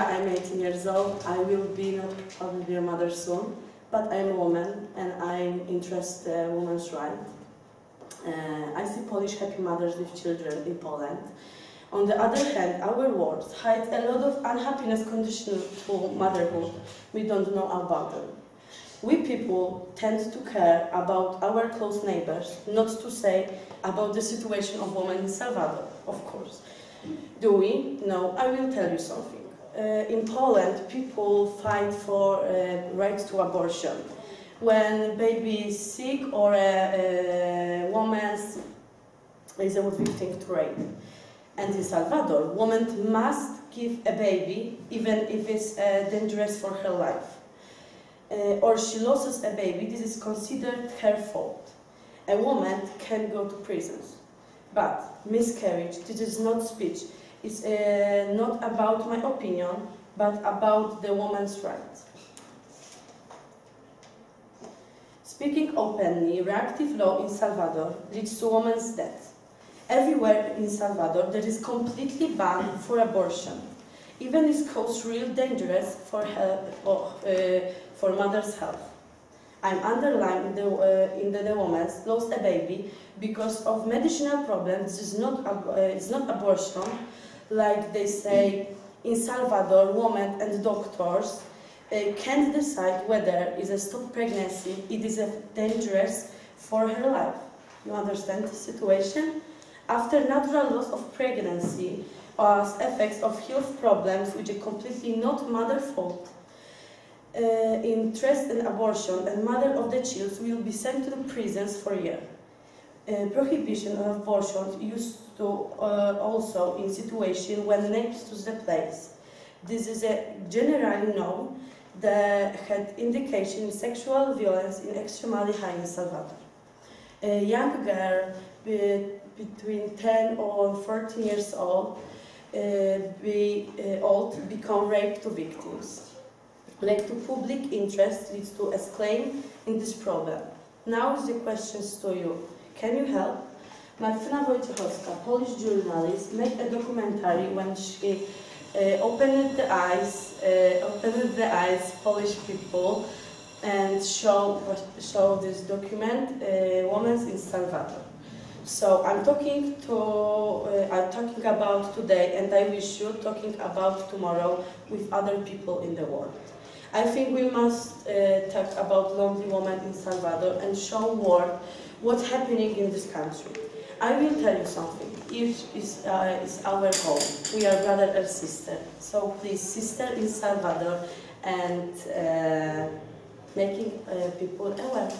I'm 18 years old. I will be not a mother soon, but I'm a woman and I'm interested in women's rights. Uh, I see Polish happy mothers with children in Poland. On the other hand, our world hides a lot of unhappiness conditional to motherhood we don't know about them. We people tend to care about our close neighbors, not to say about the situation of women in Salvador, of course. Do we? No, I will tell you something. Uh, in Poland, people fight for uh, right to abortion. When baby is sick or a, a woman is a victim to rape. And in Salvador, woman must give a baby even if it's uh, dangerous for her life. Uh, or she loses a baby, this is considered her fault. A woman can go to prisons. But miscarriage, this is not speech. It's uh, not about my opinion, but about the woman's rights. Speaking openly, reactive law in Salvador leads to woman's death. Everywhere in Salvador, there is completely ban for abortion. Even it's caused real dangerous for, her, uh, for mother's health. I'm underlining the, uh, in the, the woman lost a baby because of medicinal problems. It's not, uh, it's not abortion, like they say in Salvador, women and doctors uh, can't decide whether it's a stop pregnancy, it is a dangerous for her life. You understand the situation? After natural loss of pregnancy as effects of health problems which are completely not mother fault, uh, in abortion and mother of the child will be sent to the prisons for a year. Uh, prohibition of abortion used to uh, also in situation when names to the place. This is a generally known that had indication sexual violence in extremely high in Salvador. A young girl be, between 10 or 14 years old uh, be, uh, old become raped to victims. Like to public interest leads to a claim in this problem. Now is the questions to you. Can you help? Martyna Wojciechowska, Polish journalist, made a documentary when she uh, opened the eyes, uh, opened the eyes Polish people and show, show this document, uh, Women in Salvador. So I'm talking to, uh, I'm talking about today and I wish you talking about tomorrow with other people in the world. I think we must uh, talk about lonely women in Salvador and show world what's happening in this country. I will tell you something. Is, uh, our home. We are brother and sister. So please, sister in Salvador and uh, making uh, people aware.